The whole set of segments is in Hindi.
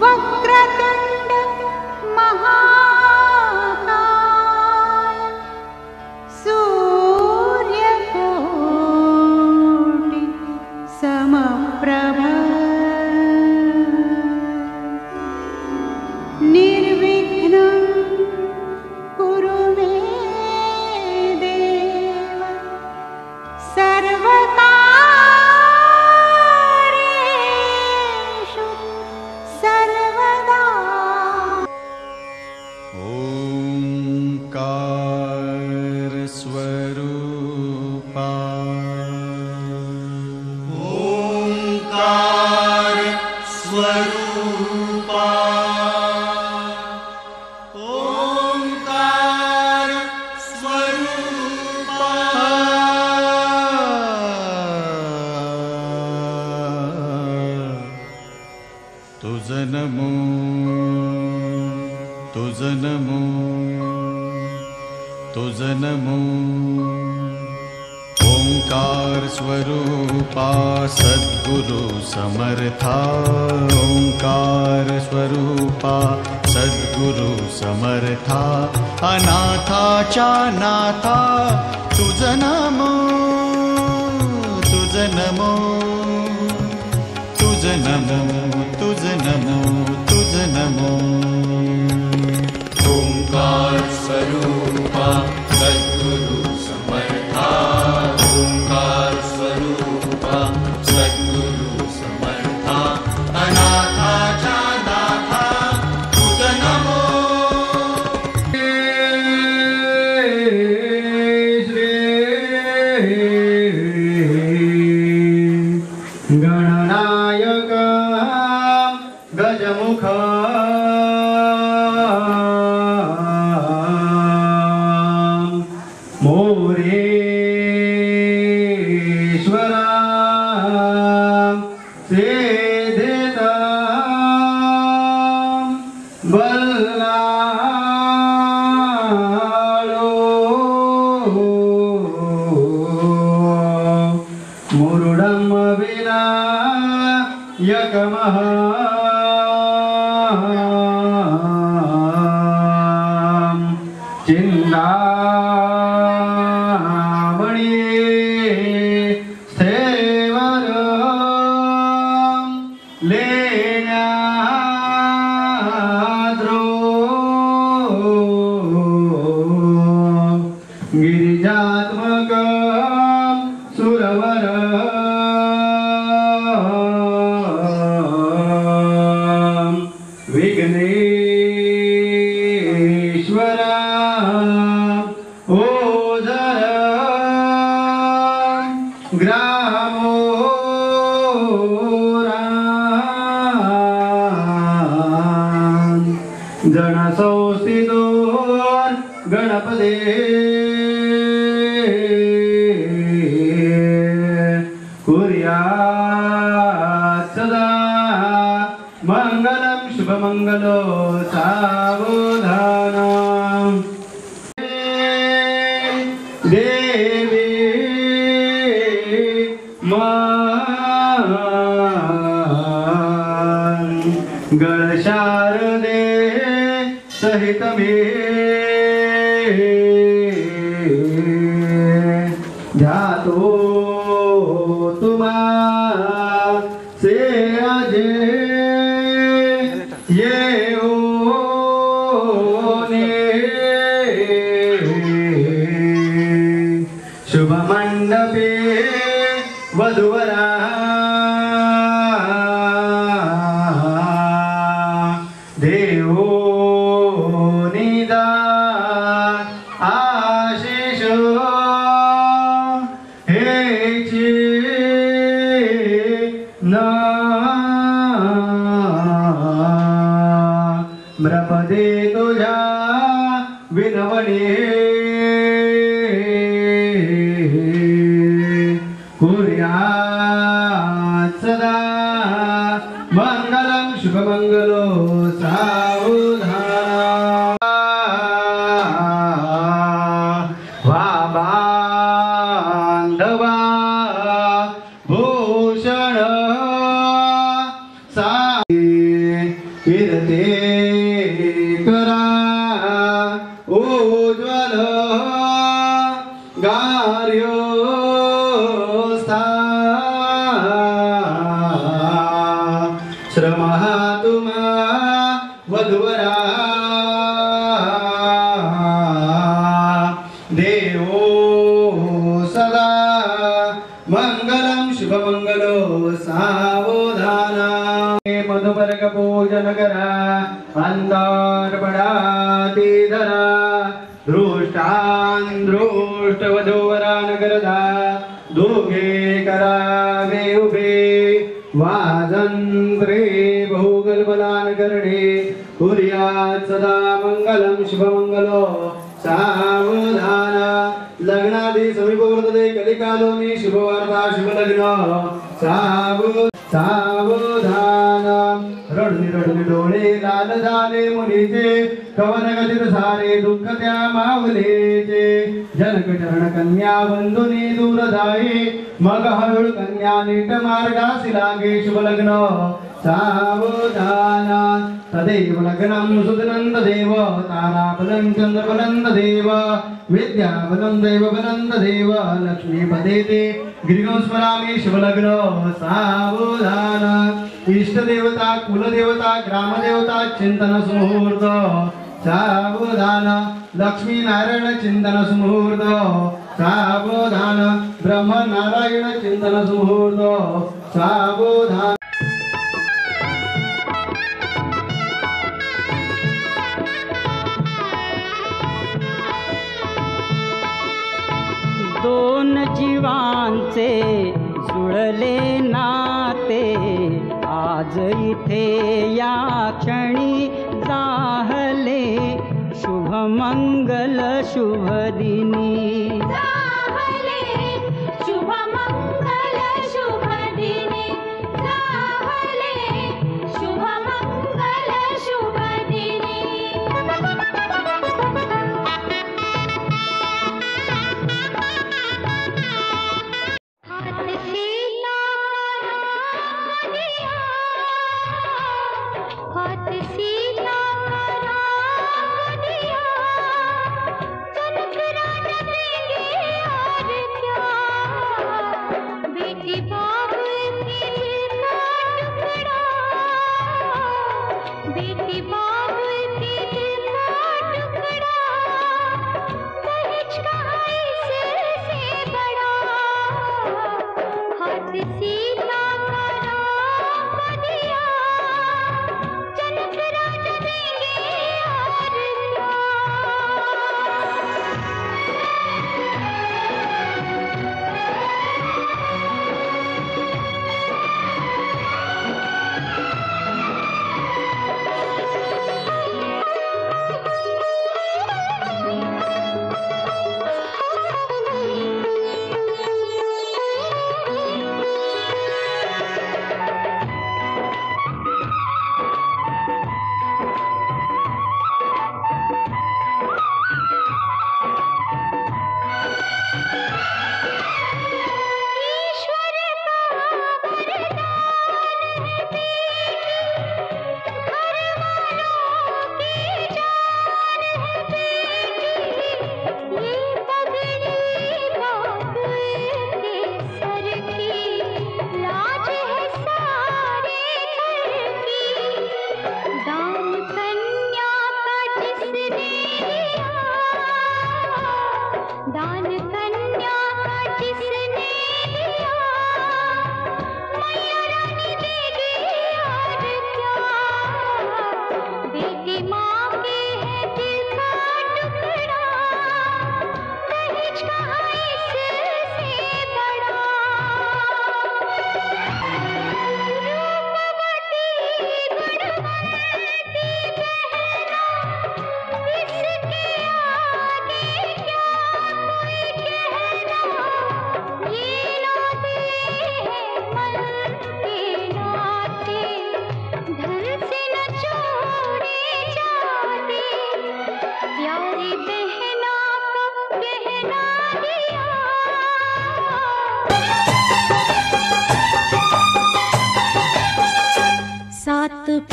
Bye. ङ्कारस्वरूप सद्गुरु समर्था ॐकारस्वरूप सद्गुरु समर्था। अनाथा च अनाथामो तुज नमो तुज नमो तुज नमो तुज नमो। ओङ्कार स्वरूप യകമഹ ചിന്താമണി സേവരം ലേനാദ്രോ. ഗിരിജാത്മക सदा। मङ्गलं शुभमङ्गलो सा वधुवर मधुपर्क पूजन करा अंधारपडातीधरा दृष्टान् दृष्टवधूवरा नगरदा दोघे करावे उभे वाजंत्रे बहुगलबलान करणे कुर्यात् सदा मङ्गलं शुभमङ्गलो सावधान लग्नादी समीपवर्तते कलिकालोनी शुभवार्ता शुभलग्न साव सारे दुःख जनक चरण कन्या बंधुनी दूर जाई, मग हळूळ कन्या नीट मार्गासी लागे शुभ लग्न ఇష్టదేవత కులదేవత గ్రామదేవత చింతన సుముహూర్త సావధాన లక్ష్మీనారాయణ చింతన సుముహూర్త సావధాన బ్రహ్మ నారాయణ చింతన సుముహూర్త సావధాన दोन जीवांचे जुळले नाते. आज इथे या क्षणी जाहले. शुभमंगल शुभ से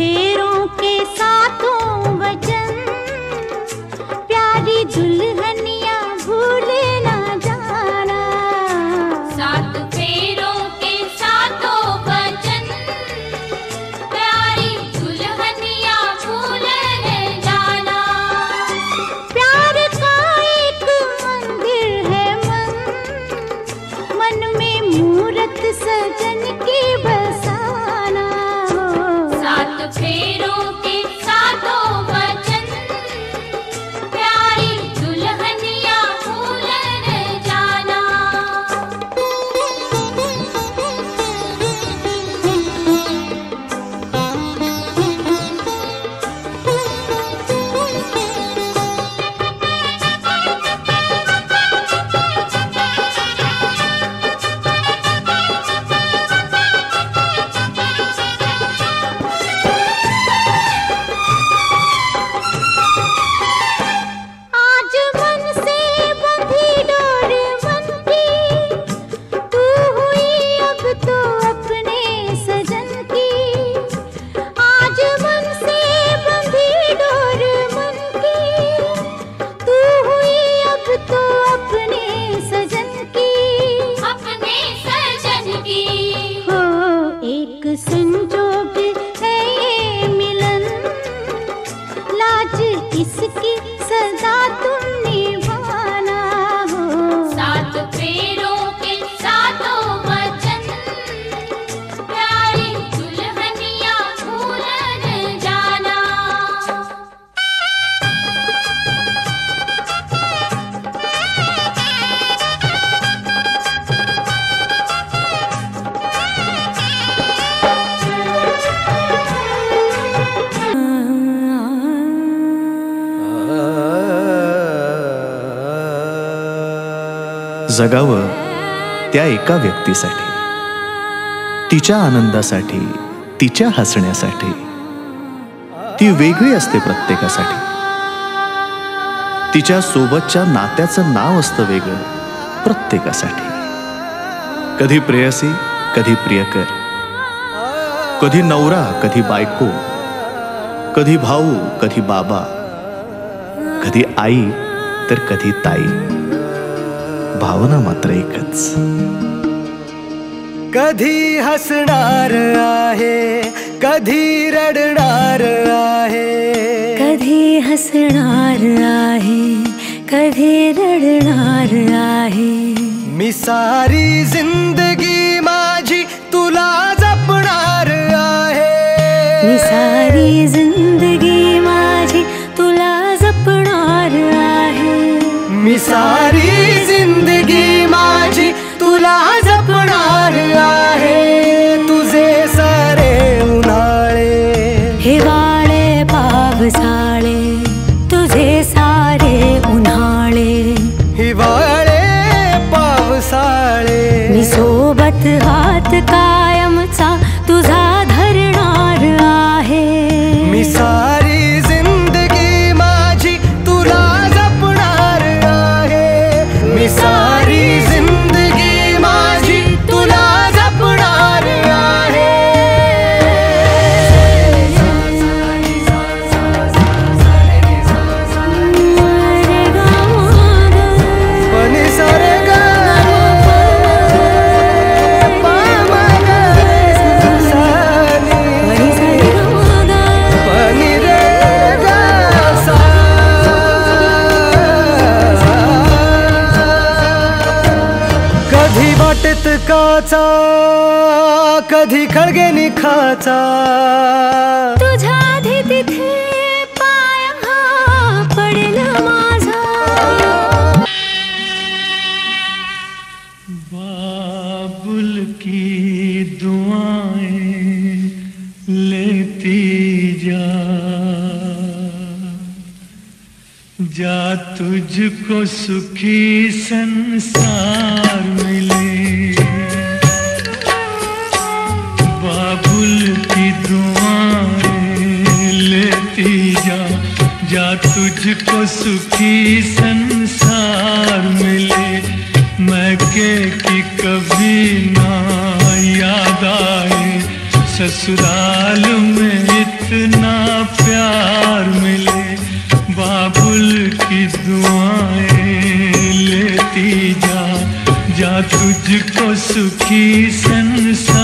के सातों वचन। प्यारी दुल्हनिया भूले ना जाना। सात फेरों के सातों वचन। प्यारी दुल्हनिया भूल न जाना। प्यार का एक मंदिर है मन। मन में मूरत सजन की बसाना लाज इसकी सजा तुम जगावं त्या एका व्यक्तीसाठी. तिच्या आनंदासाठी तिच्या हसण्यासाठी. ती वेगळी असते प्रत्येकासाठी. तिच्या सोबतच्या नात्याचं नाव असतं वेगळं प्रत्येकासाठी. कधी प्रेयसी कधी प्रियकर. कधी नवरा कधी बायको. कधी भाऊ कधी बाबा. कधी आई तर कधी ताई. भावना मात्र एकच. कधी हसणार आहे कधी रडणार आहे. कधी हसणार आहे कधी रडणार आहे. मी सारी जिंदगी माझी तुला जपणार आहे. मी सारी जिंदगी माझी तुला जपणार आहे. मी सारी तुला जपणार रहा तुझे काचा कधी खळगे निखाचा तुझ्या आधी तिथे पाय हा पडेल माझा. बाबुल की दुआएँ लेती जा। जा तुझको सुखी संसार मिले तुझको सुखी संसार मिले, मैं के की कभी ना याद आए। ससुराल में इत इतना प्यार मिले, बाबुल की दुआएँ लेती जा। जा तुझको सुखी संसार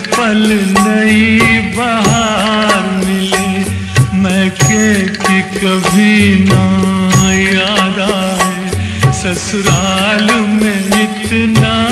पल नई बहार मिले। मैं के कि कभी ना याद आए। ससुराल में इतना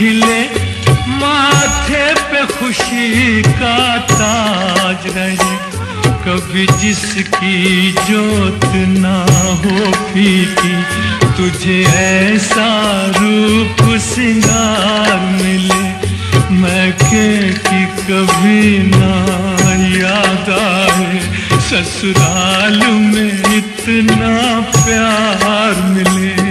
खिले माथे पे खुशी का ताज रहे। कभी जिसकी जोत ना हो फीकी, तुझे ऐसा रूप सिंगार मिले। मैं के कि कभी ना याद आए। ससुराल में इतना प्यार मिले।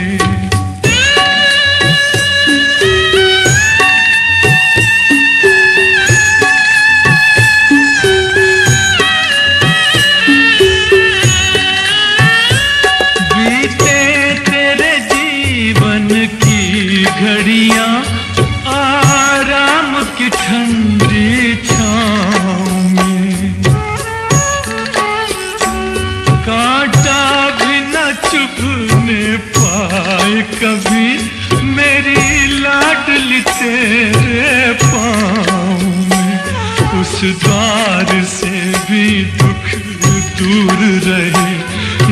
दूर रहे,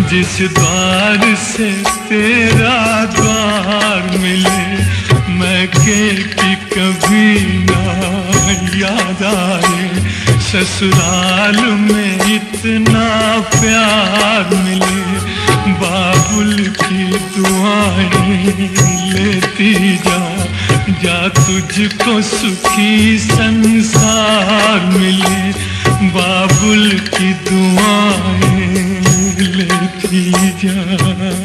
जिस द्वार से तेरा द्वार मिले, मैं के कि कभी ना याद आए। ससुराल में इतना प्यार मिले बाबुल की दुआएँ लेती जा जा तुझको सुखी संसार मिले। बाबुल की दुआएँ लेती जा।